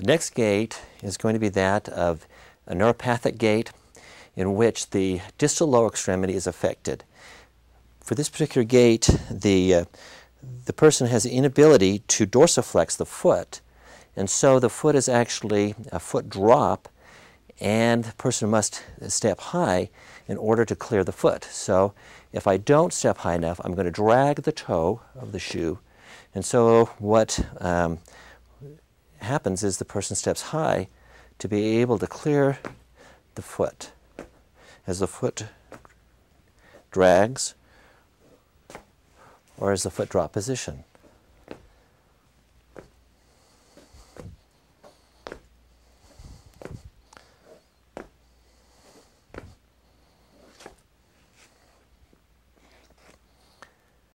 The next gait is going to be that of a neuropathic gait in which the distal lower extremity is affected. For this particular gait, the, uh, the person has the inability to dorsiflex the foot, and so the foot is actually a foot drop, and the person must step high in order to clear the foot. So if I don't step high enough, I'm going to drag the toe of the shoe, and so what um, happens is the person steps high to be able to clear the foot. As the foot drags, or as the foot drop position.